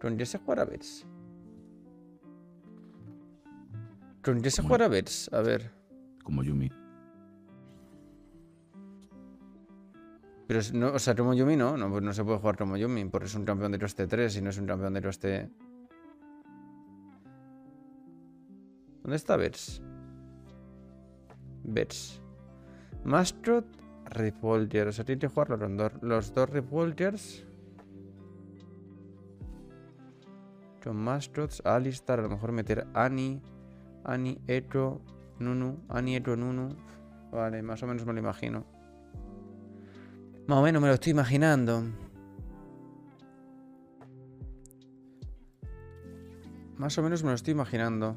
¿Tendrías a jugar a Bets? ¿Tendrías a jugar a Bets? A ver. Como Yumi. Pero, no, o sea, Tomoyumi no, no, pues no se puede jugar Tomoyumi, porque es un campeón de coste 3 y no es un campeón de coste... ¿Dónde está Bets? Bets. Mastrot, Revolter. O sea, tiene que jugar los dos, los dos Revolters. Con Mastrots, Alistar, a lo mejor meter Ani, Ani, Eto, Nunu, Ani, Eto, Nunu. Vale, más o menos me lo imagino. Más o menos me lo estoy imaginando. Más o menos me lo estoy imaginando.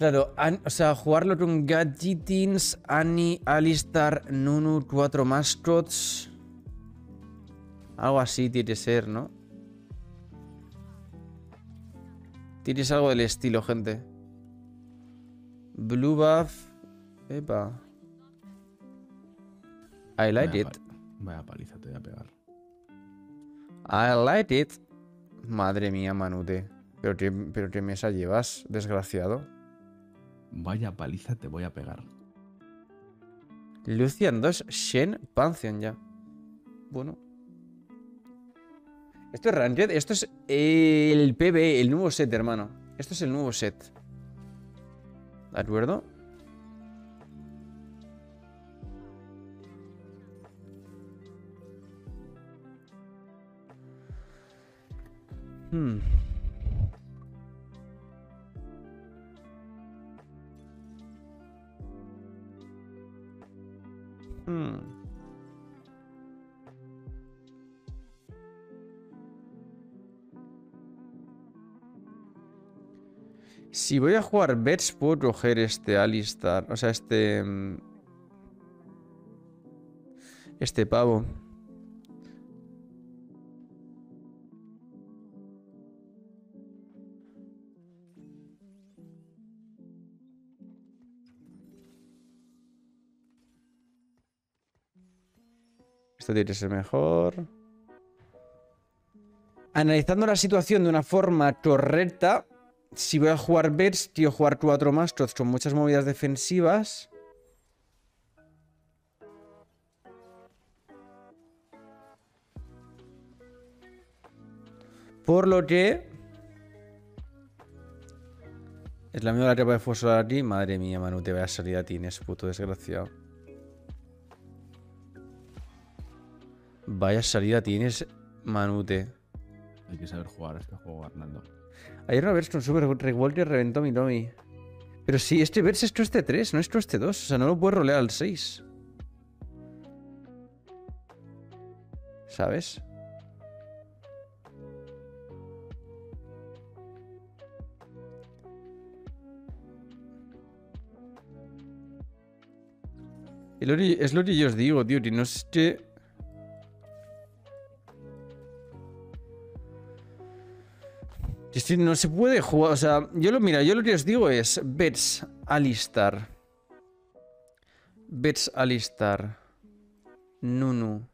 Claro, an- o sea, jugarlo con Gadgetins, Annie, Alistar, Nunu, cuatro mascots. Algo así tiene que ser, ¿no? Tienes algo del estilo, gente. Blue buff. Epa. I like Vaya it. Vaya paliza te voy a pegar. I like it. Madre mía, Manute. Pero qué, pero qué mesa llevas, desgraciado. Vaya paliza te voy a pegar. Lucian 2, Shen, Pantheon ya. Bueno. Esto es Ranked, esto es el PB, el nuevo set, hermano. Esto es el nuevo set. ¿De acuerdo? Hmm. Hmm. Si voy a jugar Bets, puedo coger este Alistar. O sea, este. mm, Este pavo. Tiene ser mejor. Analizando la situación de una forma correcta, si voy a jugar bets, quiero jugar cuatro mastros con muchas movidas defensivas. Por lo que... Es la misma la capa de fuego solar aquí. Madre mía, Manu, te voy a salir a ti, es puto desgraciado. Vaya salida tienes, Manute. Hay que saber jugar este juego, Arnaldo. Ayer una vez con Super Revolver reventó mi Nomi. Pero sí, este verse es este 3, no es este 2. O sea, no lo puedes rolear al 6. ¿Sabes? Que- Es lo que yo os digo, tío, que no es que... Que no se puede jugar, o sea, yo lo mira, yo lo que os digo es Bets Alistar. Bets Alistar. Nunu.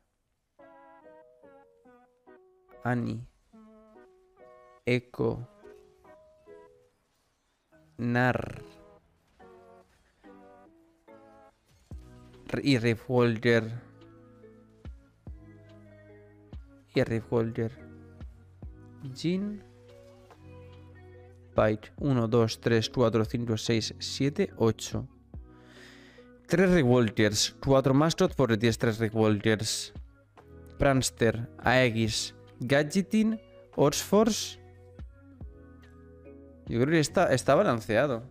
Ani. Echo. Nar. Y Revolver. Y Revolver. Jin. Byte. 1, 2, 3, 4, 5, 6, 7, 8. 3 Revolters. 4 Mastot porque tienes 3 Revolters. Pranster. Aegis. Gadgetin. Oxforce. Yo creo que está, está balanceado.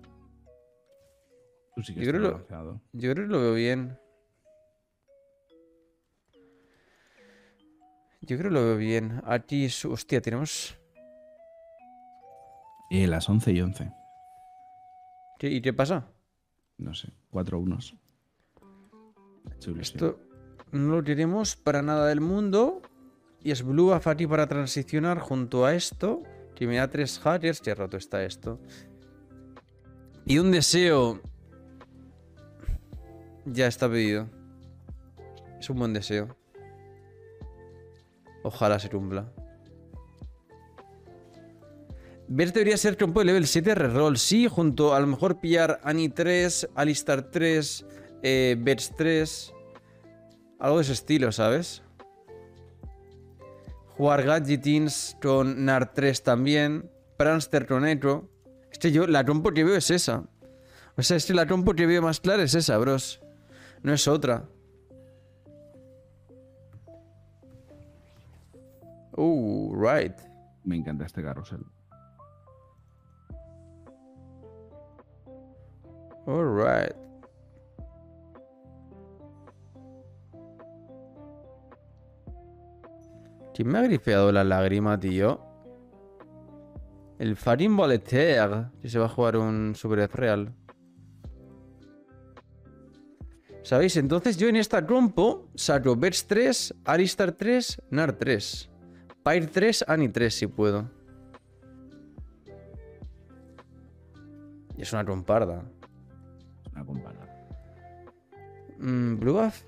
Tú sí que Yo creo lo-. Yo creo que lo veo bien. Yo creo que lo veo bien. Aquí, hostia, tenemos... Eh, las 11 y 11. ¿Qué- ¿Y qué pasa? No sé, cuatro unos. Chulo, sí. Esto no lo queremos para nada del mundo. Y es Blue Afati para transicionar junto a esto. Que me da tres hackers. Qué roto está esto. Y un deseo. Ya está pedido. Es un buen deseo. Ojalá se cumpla. Ver debería ser trompo de level 7 reroll. Sí, junto a lo mejor pillar Annie 3, Alistar 3, eh, Bets 3. Algo de ese estilo, ¿sabes? Jugar Gadgetins con Nar 3 también. Pranster con Echo. Es que yo, la trompo que veo es esa. O sea, es que la trompo que veo más clara es esa, bros. No es otra. Uh, right. Me encanta este carrusel. Alright. ¿Quién me ha grifeado la lágrima, tío? El Farin Voltaire. Si se va a jugar un Super real. ¿Sabéis? Entonces yo en esta trompo saco Bets 3, Aristar 3, Nar 3. Pyre 3, Ani 3 si puedo. Y es una tromparda. Mm, Blue Buff.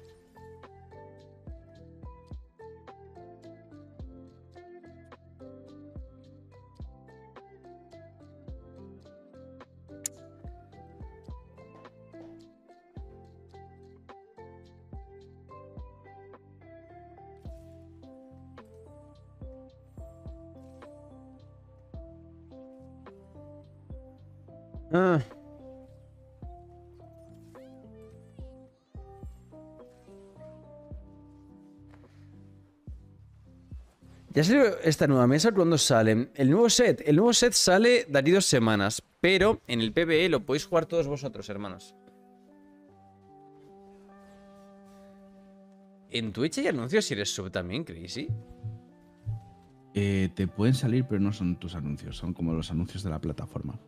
Ya salió esta nueva mesa cuando sale. El nuevo set. El nuevo set sale de aquí dos semanas. Pero en el PBE lo podéis jugar todos vosotros, hermanos. En Twitch hay anuncios si eres sub también, Crazy. Eh, te pueden salir, pero no son tus anuncios, son como los anuncios de la plataforma.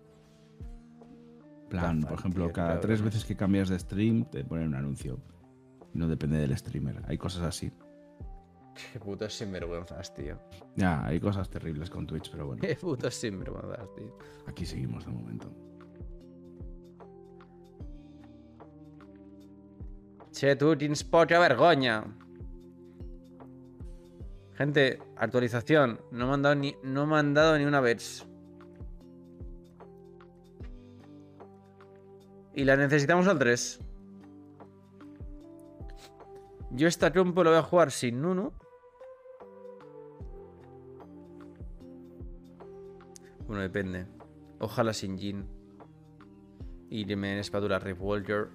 plan, por ejemplo, cada tres veces que cambias de stream te ponen un anuncio. No depende del streamer. Hay cosas así. Qué putos sinvergüenzas, tío. Ya, hay cosas terribles con Twitch, pero bueno, Qué putos sinvergüenzas, tío. aquí seguimos de momento. Che, tú tienes poca vergoña. Gente, actualización. No me han dado ni, no me han dado ni una vez. Y la necesitamos al 3. Yo esta trompo lo voy a jugar sin Nunu. Bueno, depende. Ojalá sin Jin. Y me en espátula Rip Walker.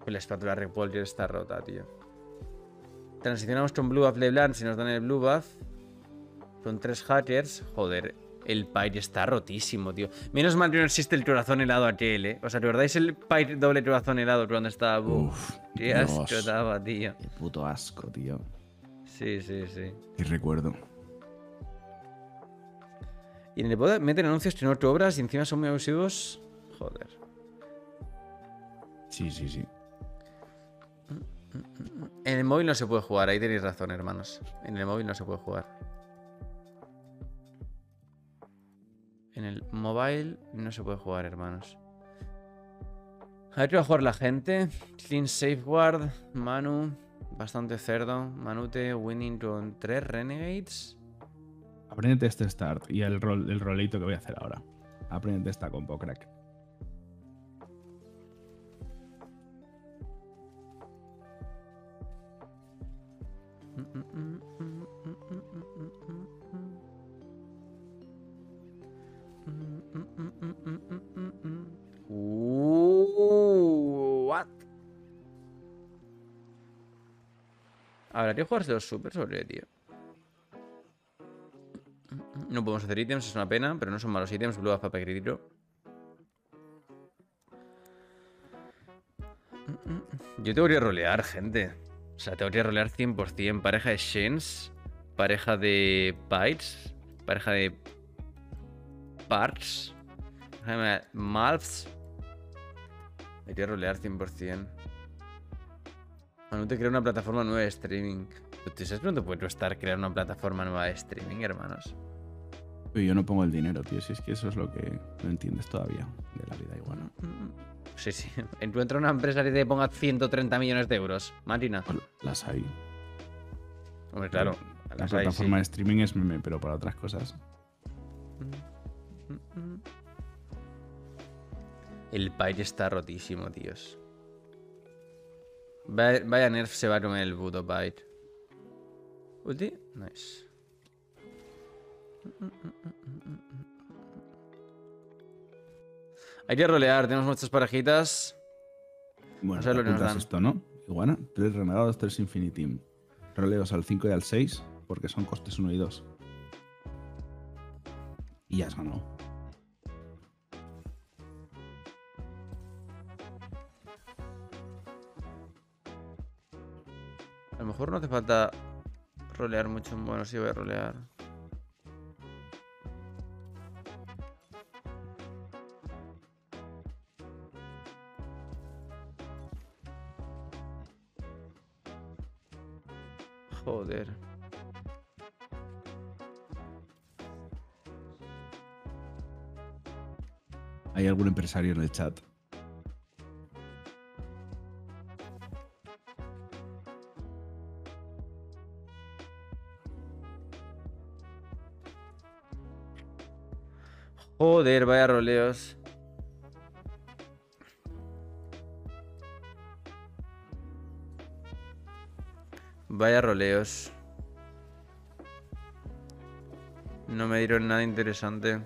Pues la espátula Rip Walker está rota, tío. Transicionamos con Blue Buff LeBlanc si nos dan el Blue Buff. Con tres hackers. Joder, el Pyre está rotísimo, tío. Menos mal que no existe el corazón helado aquel, eh. O sea, ¿recordáis el Pyre doble corazón helado cuando estaba? Uf, Qué asco Dios. daba, tío. Qué puto asco, tío. Sí, sí, sí. Y recuerdo. Y en el poder meten anuncios que no te obras y encima son muy abusivos. Joder. Sí, sí, sí. En el móvil no se puede jugar, ahí tenéis razón, hermanos. En el móvil no se puede jugar. En el mobile no se puede jugar, hermanos. A ver qué va a jugar la gente. Clean Safeguard, Manu, bastante cerdo. Manute winning con 3 Renegades. Apréndete este start y el, rol, el roleito que voy a hacer ahora. Apréndete esta compo, crack. Uh, what? Habrá que jugarse los super sobre, tío. No podemos hacer ítems, es una pena, pero no son malos ítems. Blue para crítico. Yo tengo que rolear, gente. O sea, tengo que rolear 100%. Pareja de Shens, pareja de Bites, pareja de Parts, pareja de Malfs. Hay que rolear 100%. Manu te crea una plataforma nueva de streaming. ¿Tú sabes cuánto puede costar crear una plataforma nueva de streaming, hermanos? Pero yo no pongo el dinero, tío. Si es que eso es lo que no entiendes todavía de la vida igual. Sí, sí. Encuentra una empresa que te ponga 130 millones de euros. Marina. Pues Las hay. Hombre, claro. La las hay, plataforma de streaming es meme, pero para otras cosas. El Pyre está rotísimo, tíos. Vaya, vaya nerf se va a comer el puto Pyre. Ulti, nice. Hay que rolear, tenemos muchas parejitas. Bueno, O sea, lo que nos apuntas dan. esto, ¿no? Iguana, 3 renegados, 3 Infinity. Roleos al 5 y al 6, porque son costes 1 y 2. Y ya has ganado. A lo mejor no hace falta rolear mucho. Bueno, sí voy a rolear. Empresario en el chat? Joder, vaya roleos. Vaya roleos. No me dieron nada interesante.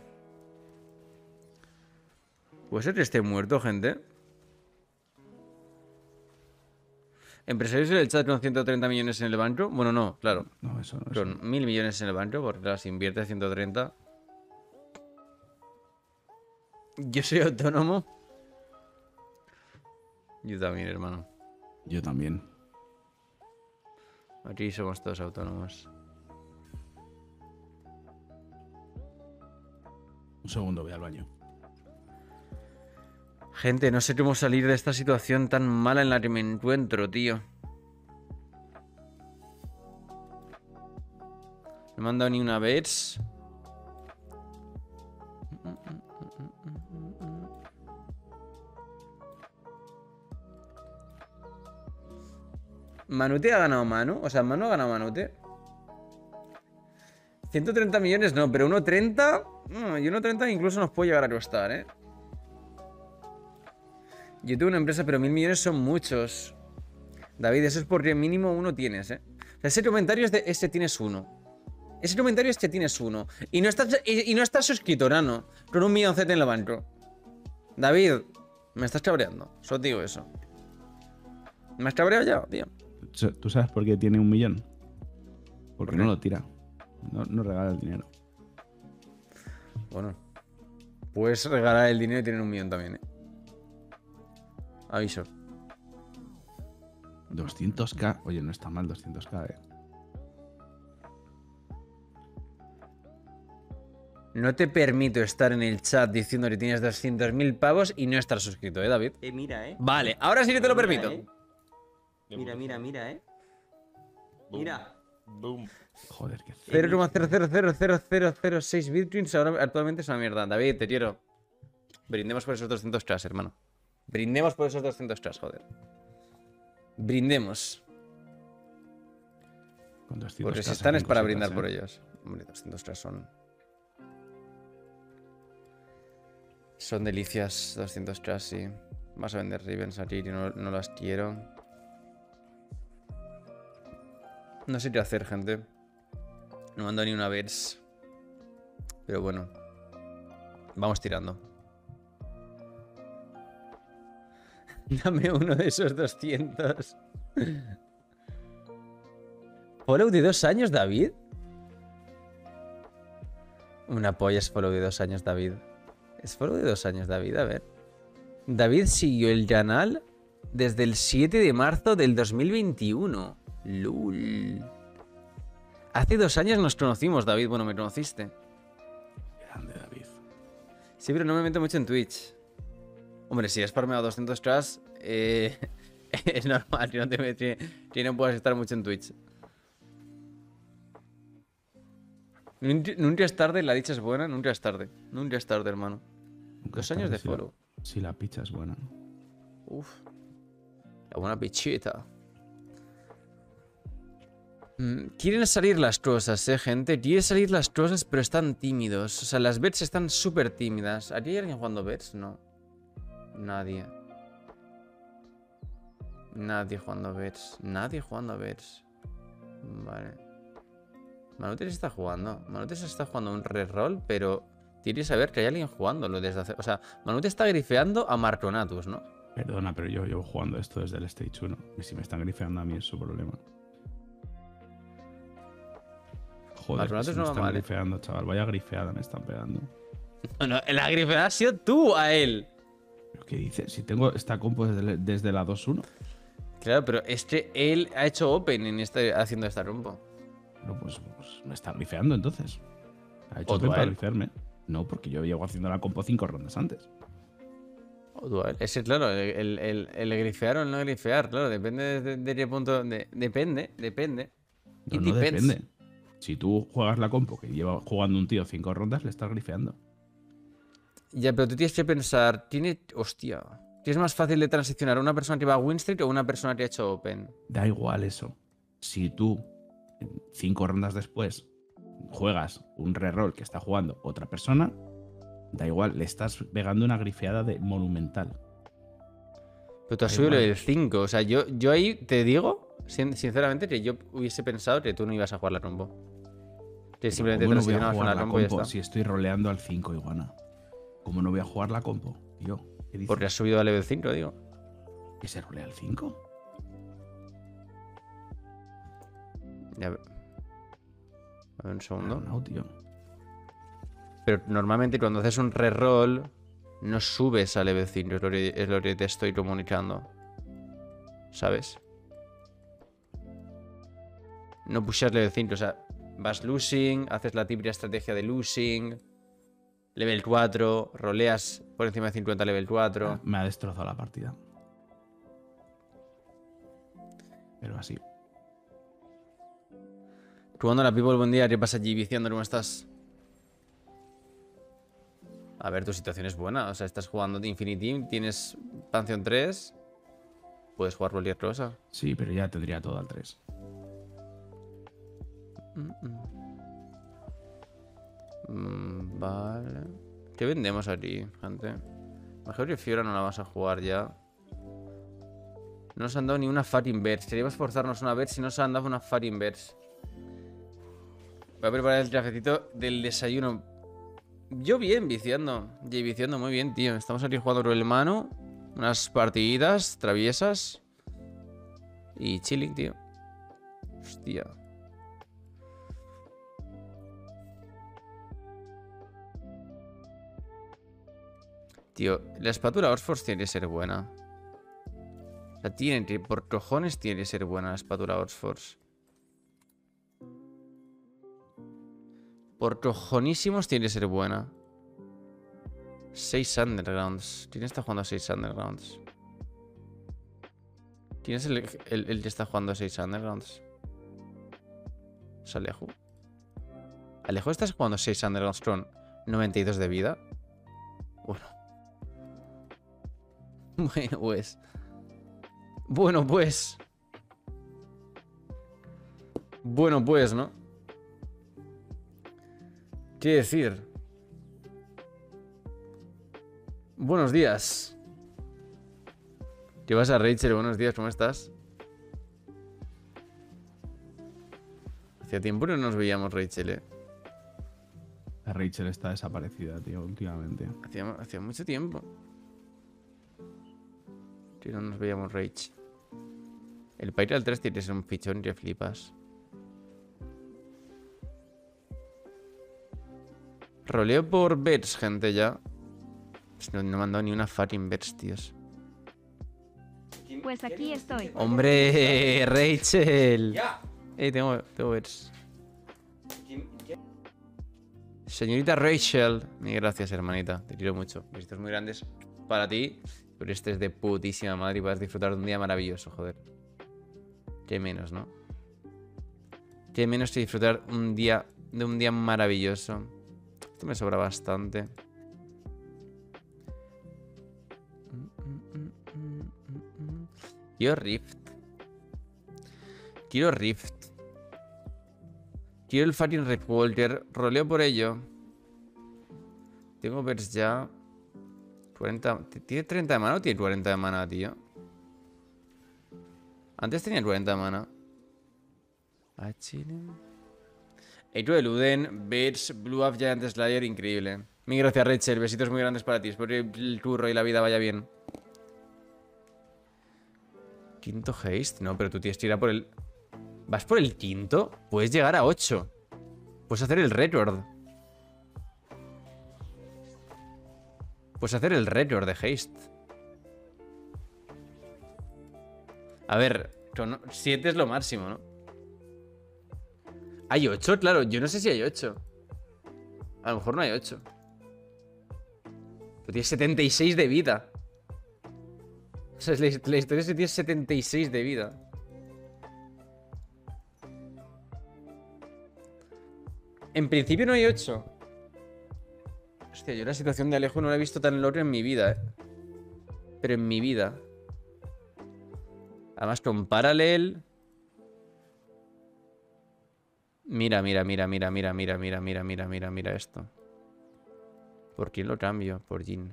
¿Puede ser que esté muerto, gente? ¿Empresarios en el chat con 130 millones en el banco? Bueno, no, claro. No, eso no. eso Con mil millones en el banco, porque las invierte 130. Yo soy autónomo. Yo también, hermano. no. Yo también. Aquí somos todos autónomos. Un segundo, voy al baño. Gente, no sé cómo salir de esta situación tan mala en la que me encuentro, tío. No me han dado ni una vez. Manute ha ganado Manu. O sea, Manu ha ganado Manute. 130 millones no, pero 1.30. mm, y 1.30 incluso nos puede llegar a costar, ¿eh? Yo tengo una empresa, pero mil millones son muchos. David, eso es porque mínimo uno tienes, ¿eh? O sea, ese comentario es de ese tienes uno. Ese comentario es que tienes uno. Y no estás, y, y no estás suscrito, Nano. Con un milloncete en el banco. David, me estás cabreando. Solo te digo eso. ¿Me has cabreado ya, tío? ¿Tú sabes por qué tiene un millón? Porque ¿Por no lo tira. No, no regala el dinero. Bueno. Puedes regalar el dinero y tener un millón también, ¿eh? Aviso. 200k. Oye, no está mal 200k, eh. No te permito estar en el chat diciendo que tienes 200.000 pavos y no estar suscrito, ¿eh, David? Eh, mira, eh. Vale, ahora sí que te lo Mira, permito. eh. Mira, mira, mira, eh. Mira. Boom. Joder, qué mira. 0,000006 bitcoins ahora actualmente es una mierda. David, te quiero. Brindemos por esos 200 tras, hermano. Brindemos por esos 200 tras, joder. Brindemos. Con 200 Porque si están es para brindar eh. por ellos. Hombre, 200 tras son... Son delicias, 200 tras, sí. Vas a vender Rivens aquí, yo no, no las quiero. No sé qué hacer, gente. No mando ni una vez. Pero bueno. Vamos tirando. Dame uno de esos 200. ¿Follow de dos años, David? Una polla es follow de dos años, David. Es follow de dos años, David, a ver. David siguió el canal desde el 7 de marzo del 2021. Lul. Hace dos años nos conocimos, David. Bueno, me conociste. Grande, David. Sí, pero no me meto mucho en Twitch. Hombre, si has farmeado 200 trash, eh, es normal que no, te met- que no puedas estar mucho en Twitch. Nunca es tarde, la dicha es buena, nunca es tarde. Nunca es tarde, hermano. Nunca Dos años de si la- foro. Si la picha es buena. Uf. La buena pichita. Mm, Quieren salir las cosas, eh, gente. Quieren salir las cosas, pero están tímidos. O sea, las bets están súper tímidas. ¿Aquí hay alguien jugando bets? No. Nadie. Nadie jugando bets. Nadie jugando bets. Vale. Manutes está jugando. Manutes está jugando un reroll, pero tiene que saber que hay alguien jugándolo desde hace. O sea, Manute está grifeando a Marconatus, ¿no? Perdona, pero yo llevo jugando esto desde el Stage 1. Y si me están grifeando a mí es su problema. Joder, Marconatus si me no están ¿eh? grifeando, chaval. Vaya grifeada me están pegando. No, no, la grifeada ha sido tú a él. ¿Pero qué dices? Si tengo esta compo desde, desde la 2-1. Claro, pero es que él ha hecho open en este, haciendo esta rumbo. Pero pues, pues me está grifeando entonces. Ha hecho open para él. grifearme. No, porque yo llevo haciendo la compo 5 rondas antes. O él. Ese, claro, el, el, el- el grifear o el no grifear, claro, depende de, de qué punto. de- depende, depende. No, no depende. Si tú juegas la compo que lleva jugando un tío 5 rondas, le estás grifeando. Ya, pero tú tienes que pensar, tiene. Hostia. ¿Qué es más fácil de transicionar? ¿Una persona que va a Win Street o una persona que ha hecho Open? Da igual eso. Si tú, cinco rondas después, juegas un reroll que está jugando otra persona, da igual, le estás pegando una grifeada de monumental. Pero tú has subido del 5. O sea, yo, yo ahí te digo, sin- sinceramente, que yo hubiese pensado que tú no ibas a jugar la rombo. Que simplemente ¿Cómo no voy a transicionabas jugar la si estoy roleando al 5, Iguana? ¿Cómo no voy a jugar la compo? Tío, ¿qué dices? Porque has subido a level 5, digo. ¿Que se rolea al 5? Ya A ver un segundo. No, tío. Pero normalmente cuando haces un reroll, no subes a level 5, es lo que, es lo que te estoy comunicando. ¿Sabes? No pushas level 5, o sea, vas losing, haces la típica estrategia de losing, level 4, roleas por encima de 50 level 4. Ah, Me ha destrozado la partida. Pero así. Jugando a la People, buen día, ¿qué pasa allí viciando? ¿Cómo estás? A ver, tu situación es buena. O sea, estás jugando de Infinity, tienes Pantheon 3. Puedes jugar cualquier cosa. Sí, pero ya tendría todo al 3. Mm, mm. Mm, vale. ¿Qué vendemos aquí, gente? Mejor que Fiora no la vas a jugar ya. No nos han dado ni una Fat Inverse. Queríamos forzarnos una vez si no se han dado una Fat Inverse. Voy a preparar el cafecito del desayuno. Yo bien, viciando. Y viciando muy bien, tío. Estamos aquí jugando el mano. Unas partiditas traviesas. Y chilling, tío. Hostia. Tío, la espátula Oxford tiene que ser buena. O sea, tiene que, por cojones tiene que ser buena la espátula Oxford. Por cojonísimos tiene que ser buena. 6 undergrounds. ¿Quién está jugando a 6 undergrounds? ¿Quién es el, el- el que está jugando a 6 undergrounds? ¿Es Alejo? ¿Alejo estás jugando 6 undergrounds con 92 de vida? Bueno. Bueno, pues. Bueno, pues. Bueno, pues, ¿no? ¿Qué decir? Buenos días. ¿Qué pasa, Rachel? Buenos días, ¿cómo estás? Hacía tiempo que no nos veíamos, Rachel, ¿eh? La Rachel está desaparecida, tío, últimamente. Hacía, hacía mucho tiempo. Que no nos veíamos Rage. El Pyral 3 tiene que ser un fichón que flipas. Roleo por bets, gente, ya. Pues No, no me han dado ni una fucking bets, tíos. Pues aquí estoy. ¡Hombre! ¡Rachel! Eh, tengo, tengo bets. Señorita Rachel. Mil gracias, hermanita. Te quiero mucho. Besitos muy grandes para ti. Pero este es de putísima madre y vas a disfrutar de un día maravilloso, joder. Qué menos, ¿no? Qué menos que disfrutar un día de un día maravilloso. Esto me sobra bastante. Quiero Rift. Quiero Rift. Quiero el fucking Rift Walter. Roleo por ello. Tengo vers ya. 40. ¿Tiene 30 de mana o tiene 40 de mana, tío? Antes tenía 40 de mana. Ah, Hecho de Luden, Bates, Blue Up Giant Slayer, increíble. Mil gracias, Rachel. Besitos muy grandes para ti. Espero que el turro y la vida vaya bien. Quinto haste. No, pero tú tienes que ir a por el... ¿Vas por el quinto? Puedes llegar a 8. Puedes hacer el record. Puedes hacer el record de haste. A ver, 7 es lo máximo, ¿no? ¿Hay 8? Claro, yo no sé si hay 8. A lo mejor no hay 8. Pero tiene 76 de vida. O sea, la, historia es que tiene 76 de vida. En principio no hay 8. Hostia, yo la situación de Alejo no la he visto tan lore en mi vida, ¿eh? Pero en mi vida. Además con Parallel... Mira, mira, mira, mira, mira, mira, mira, mira, mira, mira, mira esto. ¿Por quién lo cambio? Por Jin.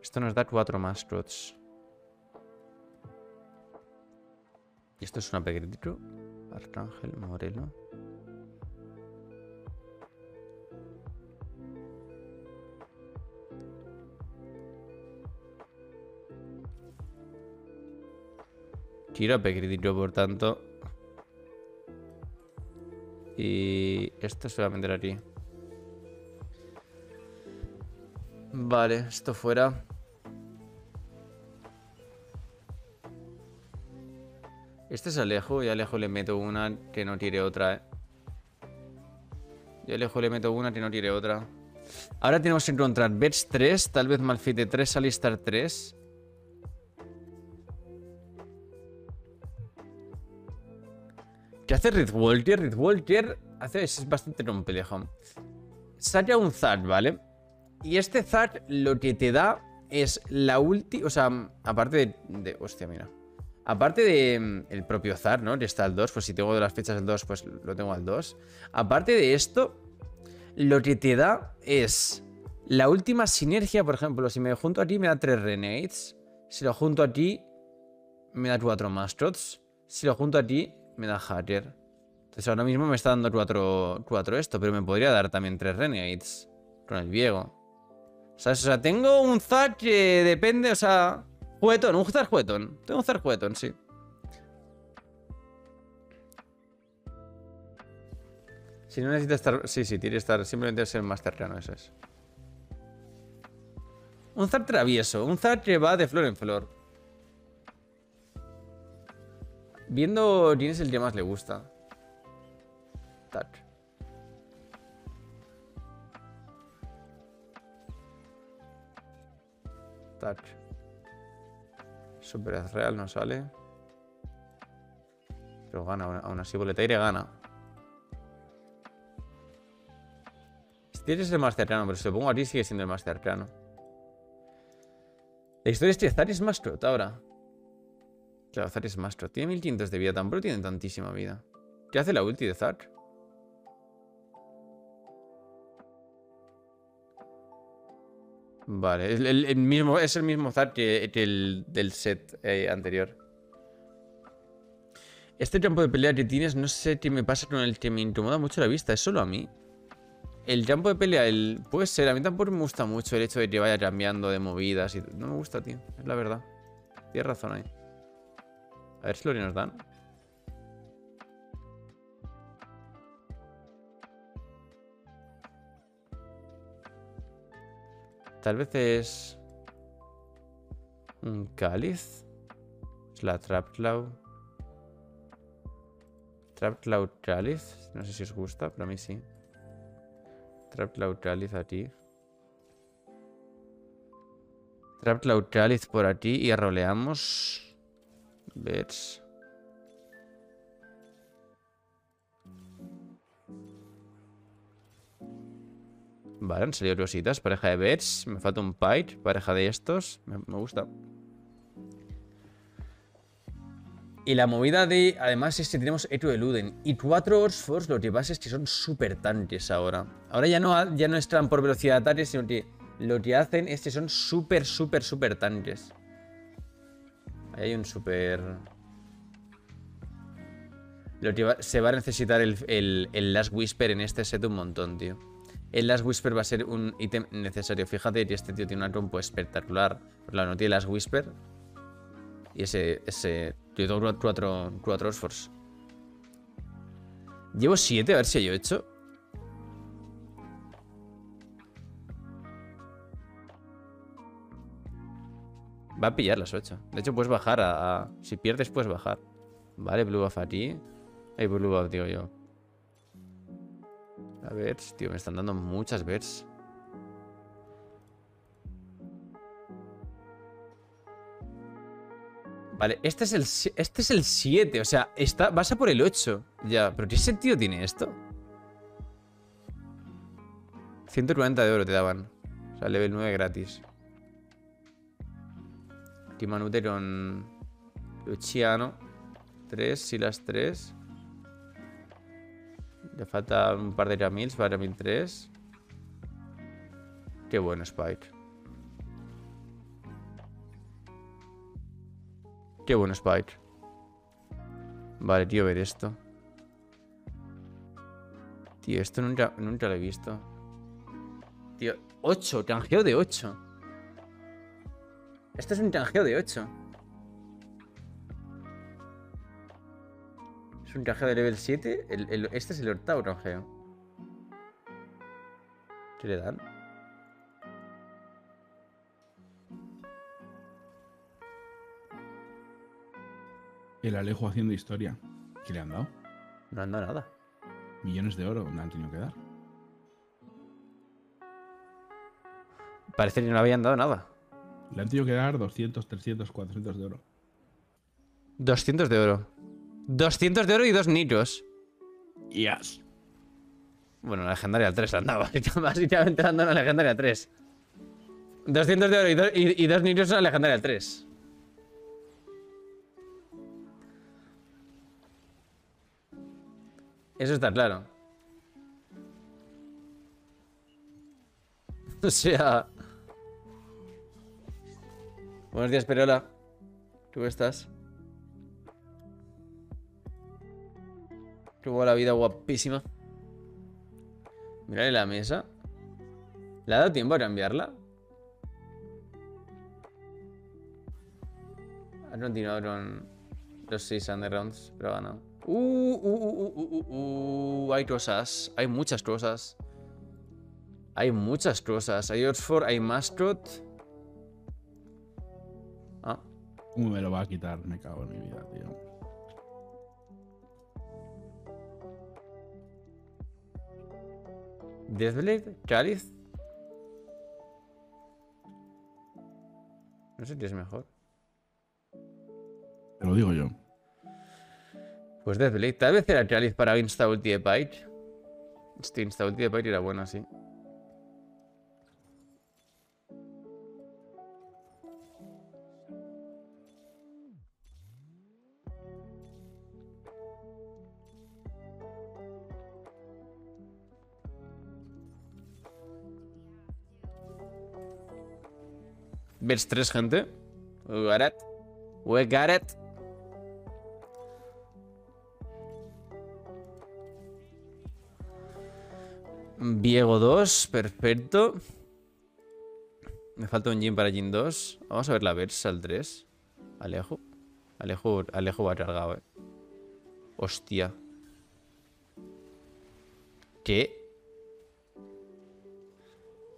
Esto nos da cuatro mascots. Y esto es una pegrito. Arcángel, Morelo. Quiero pegrito, por tanto. Y esto se va a meter aquí. Vale, esto fuera. Este es Alejo y a Alejo le meto una que no tire otra, ¿eh? Y a Alejo le meto una que no tire otra. Ahora tenemos que encontrar Bets 3, tal vez Malfite 3, Alistar 3. ¿Qué hace Red Walker? Red Walker hace, es bastante complejo. Saca un Zard, ¿vale? Y este Zard lo que te da es la última... O sea, aparte de, de... Hostia, mira. Aparte de mm, el propio Zar, ¿no? Que está al 2, pues si tengo de las fechas del 2, pues lo tengo al 2. Aparte de esto, lo que te da es la última sinergia, por ejemplo, si me junto aquí me da 3 Renegades. Si lo junto aquí, me da 4 Mascots. Si lo junto aquí, me da Hacker. Entonces ahora mismo me está dando 4, 4 esto, pero me podría dar también 3 Renegades con el viejo. ¿Sabes? O sea, tengo un Zar que depende, o sea... Juguetón, un Zar juguetón. Tengo un Zar juguetón, sí. Si no necesita estar... Sí, sí, tiene que estar... Simplemente ser más cercano, eso es. Un Zar travieso. Un Zar que va de flor en flor. Viendo quién es el que más le gusta. Tac. Tac. Super real no sale. Pero gana, aún así Boletaire gana. Este es el más cercano, pero si lo aquí sigue siendo el más cercano. La historia es que Zar es Mascot ahora. Claro, Zar es Mascot. Tiene 1500 de vida, tampoco tiene tantísima vida. ¿Qué hace la ulti de Zar? Vale, el, mismo, es el mismo Zar que, el del set eh, anterior. Este campo de pelea que tienes, no sé qué me pasa con el que me incomoda mucho la vista. ¿Es solo a mí? El campo de pelea, el, puede ser. A mí tampoco me gusta mucho el hecho de que vaya cambiando de movidas. Y, no me gusta, tío. Es la verdad. Tienes razón ahí. A ver si lo que nos dan. Tal vez es... Un cáliz. Es la Trap Cloud. Trap Cloud cáliz. No sé si os gusta, pero a mí sí. Trap Cloud cáliz aquí. Trap Cloud cáliz por aquí y roleamos. Bets. Vale, han salido cositas. Pareja de bets. Me falta un Pyre. Pareja de estos. Me, gusta. Y la movida de. Además, es que tenemos Etu Eluden. Y cuatro Orsfors, lo que pasa es que son súper tanques ahora. Ahora ya no, ya no están por velocidad de ataque, sino que lo que hacen es que son súper, súper, súper tanques. Ahí hay un súper. Lo que se va a necesitar el- el Last Whisper en este set un montón, tío. El Last Whisper va a ser un ítem necesario. Fíjate que este tío tiene una compo espectacular. Claro, no tiene Last Whisper. Y ese. ese yo tengo cuatro, cuatro. Llevo siete, a ver si yo he hecho. Va a pillar las 8. De hecho, puedes bajar a, a- Si pierdes, puedes bajar. Vale, Blue Buff aquí. Hay Blue Buff, digo yo. A ver, tío, me están dando muchas bets. Vale, este es el este es el 7, o sea, está, vas a por el 8. Ya, pero ¿qué sentido tiene esto? 140 de oro te daban. O sea, level 9 gratis. Timanuteron Luciano. 3, Silas 3. Le falta un par de Jamils para Jamil 3. Qué bueno, Spike. Qué bueno, Spike. Vale, tío, ver esto. Tío, esto nunca, nunca lo he visto. Tío, 8, canjeo de 8. Esto es un canjeo de 8. Un canjeo de level 7. El- el- este es el octavo canjeo. ¿Qué le dan? El Alejo haciendo historia. ¿Qué le han dado? No han dado nada. Millones de oro le han tenido que dar. Parece que no le habían dado nada. Le han tenido que dar 200, 300, 400 de oro. 200 de oro. 200 de oro y dos nitros. Yes. Bueno, la legendaria 3 andaba. Básicamente anda una legendaria 3. 200 de oro y, do- y- y dos nitros en la legendaria 3. Eso está claro. O sea... Buenos días, Perola. ¿Tú cómo estás? ¿Cómo va la vida guapísima? Mirale la mesa. ¿Le ha dado tiempo a cambiarla? Ha continuado con los 6 undergrounds, pero ganado. Uh, uh, uh, uh, hay cosas. Hay muchas cosas. Hay muchas cosas. Hay Oxford, hay Mascot. Ah, ¿Cómo me lo va a quitar? Me cago en mi vida, tío. Deathblade, Cáliz. No sé qué es mejor. Te lo digo yo. Pues Deathblade, tal vez era Cáliz para Insta Ulti de Pyke. Este Insta Ulti de Pyke era bueno, sí. ¿Ves tres, gente? We got it. We got it. Viego 2, perfecto. Me falta un Jin para Jin 2. Vamos a ver la Versa al 3. Alejo. Alejo, Alejo va cargado, eh. Hostia. ¿Qué?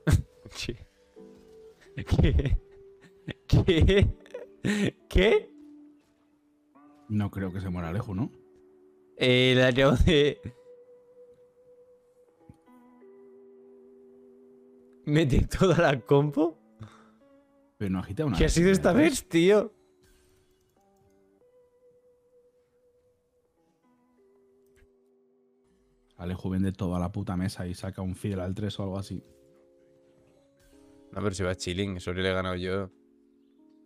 ¿Qué? ¿Qué? ¿Qué? ¿Qué? No creo que se muera Alejo, ¿no? Eh, le acabo de... Mete toda la compo. Pero no agita una. ¿Qué ha sido esta vez, tío? Alejo vende toda la puta mesa y saca un Fidel al 3 o algo así. No, pero si va chilling, solo le he ganado yo.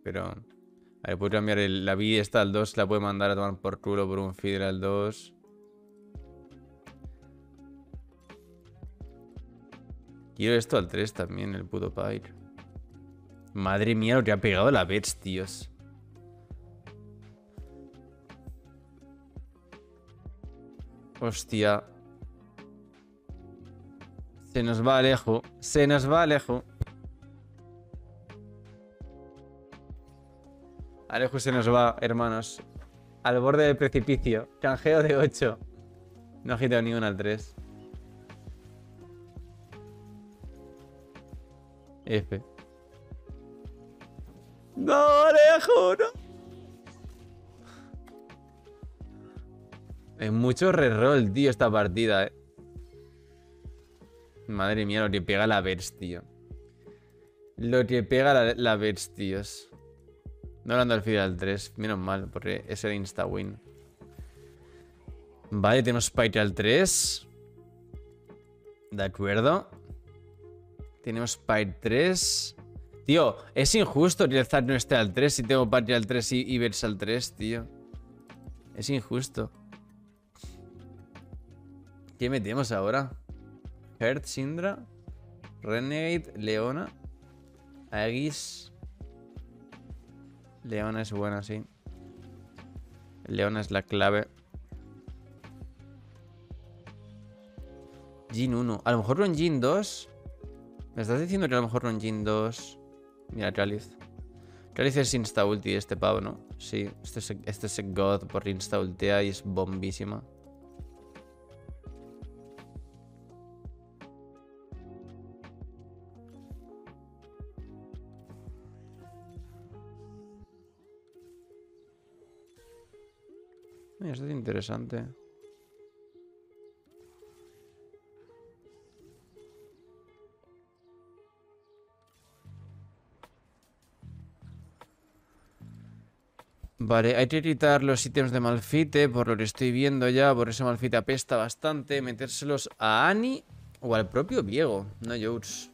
Pero. A ver, puedo cambiar el- la vida esta al 2, la puede mandar a tomar por culo por un feeder al 2. Quiero esto al 3 también, el puto Pyre. Madre mía, lo que ha pegado la Bets, tíos. Hostia. Se nos va Alejo. Se nos va Alejo. Alejo se nos va, hermanos. Al borde del precipicio. Canjeo de 8. No ha ni una al 3. F. No, Alejo, no. Es mucho reroll, tío, esta partida, eh. Madre mía, lo que pega la Verse, tío. Lo que pega la, la Verse, tíos. No hablando al final 3, menos mal, porque es el insta-win. Vale, tenemos Spike al 3. De acuerdo. Tenemos Spike 3. Tío, es injusto que el no esté al 3 si tengo Patria al 3 y, y Verse al 3, tío. Es injusto. ¿Qué metemos ahora? Heart, Syndra, Renegade, Leona, Aegis. Leona es buena, sí. Leona es la clave. Jin 1. A lo mejor Jin 2. ¿Me estás diciendo que a lo mejor Jin 2? Mira, Traliz. Traliz es insta ulti este pavo, ¿no? Sí, este es, este es God por insta ultea y es bombísima. Esto es interesante. Vale, hay que quitar los ítems de Malfite, por lo que estoy viendo ya, por eso Malfite apesta bastante. Metérselos a Annie o al propio Diego, no Joutes.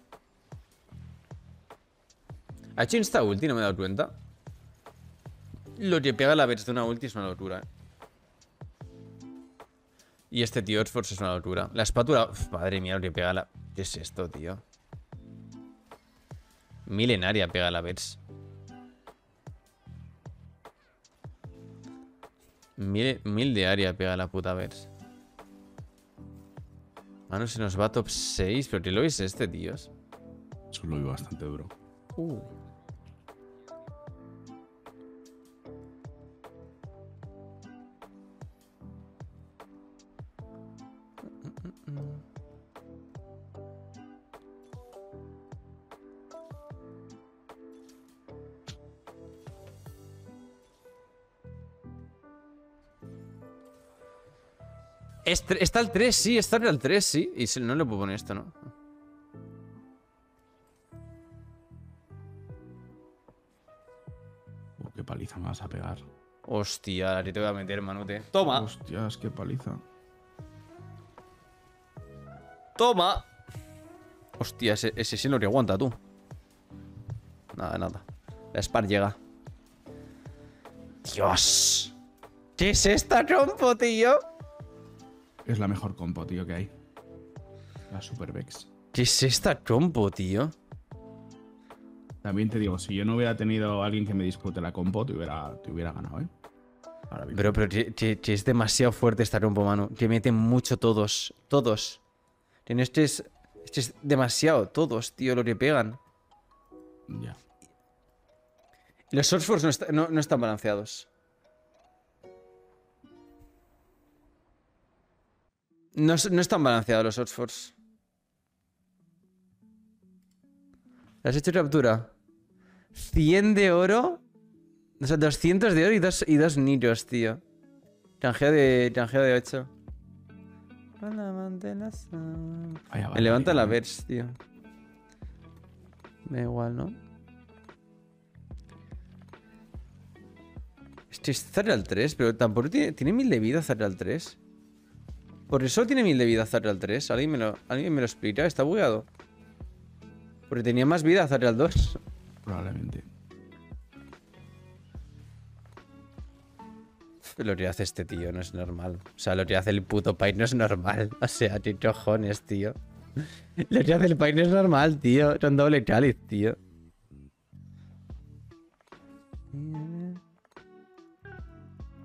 ¿Ha hecho insta ulti? No me he dado cuenta. Lo que pega la vez de una ulti es una locura. eh. Y este tío Oxford es una locura. La espátula... uf, madre mía, lo que pega la... ¿Qué es esto, tío? Milenaria pega la Vets. Mil, mil de área pega la puta Vets. Mano, se nos va top 6. ¿Pero qué lo es este, tíos? Eso lo vi bastante duro. Uh. Está el 3, sí, está el 3, sí. Y no le puedo poner esto, ¿no? Uh, qué paliza me vas a pegar. Hostia, la que te voy a meter, manute. Toma, Hostias, qué paliza. toma. Hostia, ese, ese sí no que aguanta, tú. Nada, nada. La Spar llega. Dios. ¿Qué es esta trompo, tío? Es la mejor compo, tío, que hay. La Super Vex. ¿Qué es esta trompo, tío? También te digo, si yo no hubiera tenido a alguien que me dispute la compo, te hubiera, te hubiera ganado, ¿eh? Pero, pero que, que- que es demasiado fuerte esta trompo, mano. Que meten mucho todos. Todos. En este es, este es demasiado. Todos, tío, lo que pegan. Ya. Los Sourceforce no, está- no- no están balanceados. No, no están balanceados los. ¿Le has hecho captura? 100 de oro. O sea, 200 de oro y dos, y dos niros, tío. Canjeo de, canjeo de 8. Vaya, Me levanta la. Verse, tío. Da igual, ¿no? Este es Zarya al 3, pero tampoco tiene, tiene mil de vida Zarya al 3. Por eso tiene mil de vida Zarya al 3. ¿Alguien me lo, ¿alguien me lo explica? ¿Está bugueado? Porque tenía más vida Zarial 2. Probablemente. Lo que hace este tío no es normal. O sea, lo que hace el puto Pain no es normal. O sea, qué cojones, tío. Lo que hace el Pain no es normal, tío. Son doble cáliz, tío.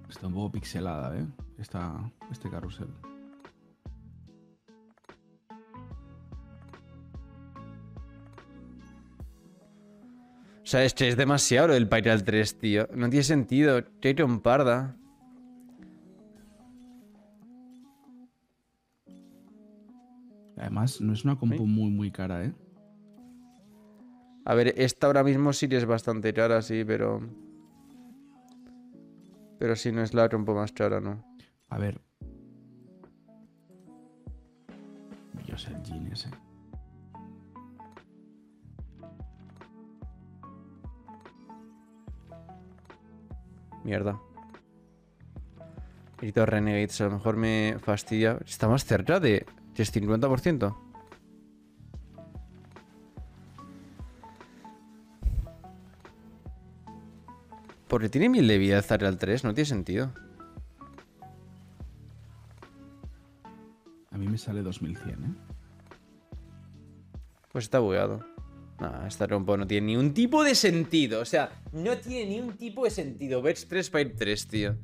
Está un poco pixelada, ¿eh? Esta, este carrusel. Sea, es que es demasiado lo del Pyral 3, tío. No tiene sentido. un parda. Además, no es una compo muy, muy cara, ¿eh? A ver, esta ahora mismo sí que es bastante cara, sí, pero... Pero si no es la poco más cara, ¿no? A ver. Yo sé el Jean ese. Mierda. Grito Renegades, a lo mejor me fastidia. Está más cerca de... ¿Es 50%? Porque tiene mil de vida el Zarial 3, no tiene sentido. A mí me sale 2100, ¿eh? Pues está bugueado. No, esta rompo no tiene ni un tipo de sentido. O sea, no tiene ni un tipo de sentido. Vets 3 Pipe 3, tío.